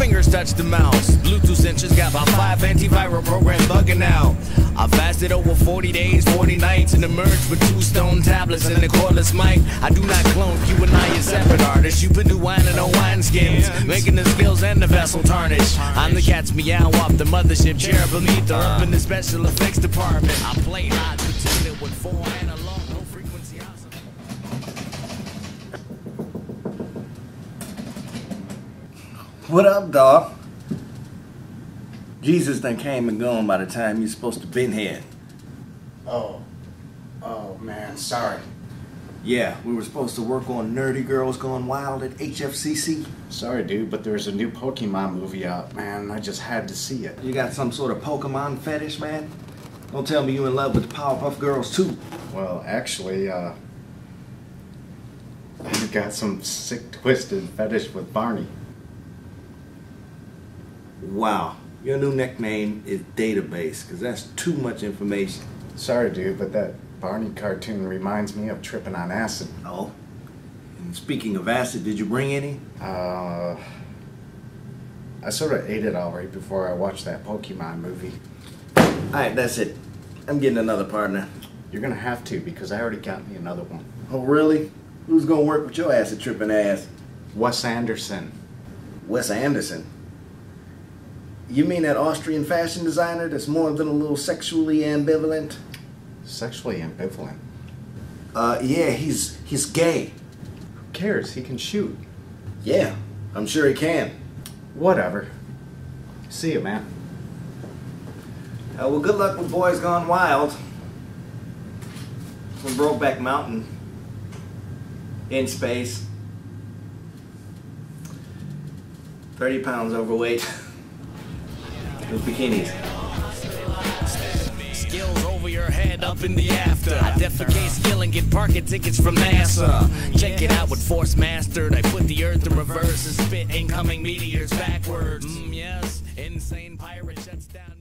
fingers touch the mouse. Bluetooth sensors got my five antiviral programs bugging out. I fasted over 40 days, 40 nights, and emerged with two stone tablets and a cordless mic. I do not clone you and I are separate artists. You put new wine in old wineskins, making the spills and the vessel tarnish. I'm the cat's meow off the mothership chair beneath her up in the special effects department. I play hot, pretend it with four analog, What up, dog? Jesus done came and gone by the time you're supposed to been here. Oh. Oh, man. Sorry. Yeah, we were supposed to work on Nerdy Girls Gone Wild at HFCC. Sorry, dude, but there's a new Pokemon movie out, man. I just had to see it. You got some sort of Pokemon fetish, man? Don't tell me you in love with the Powerpuff Girls too. Well, actually, uh. I got some sick, twisted fetish with Barney. Wow, your new nickname is Database, because that's too much information. Sorry, dude, but that Barney cartoon reminds me of tripping on acid. Oh? And speaking of acid, did you bring any? Uh. I sort of ate it all right before I watched that Pokemon movie. Alright, that's it. I'm getting another partner. You're gonna have to because I already got me another one. Oh, really? Who's gonna work with your acid tripping ass? Wes Anderson. Wes Anderson. You mean that Austrian fashion designer that's more than a little sexually ambivalent? Sexually ambivalent. Uh, yeah, he's he's gay. Who cares? He can shoot. Yeah, I'm sure he can. Whatever. See you, man. Uh, well, good luck with Boys Gone Wild. From Brokeback Mountain. In space. 30 pounds overweight. With bikinis. Skills over your head, up in the after. I defecate skill and get parking tickets from NASA. Check it out with Force Mastered. I put the earth in reverse and spit incoming meteors backwards. Mm, yes, insane pirate shuts down.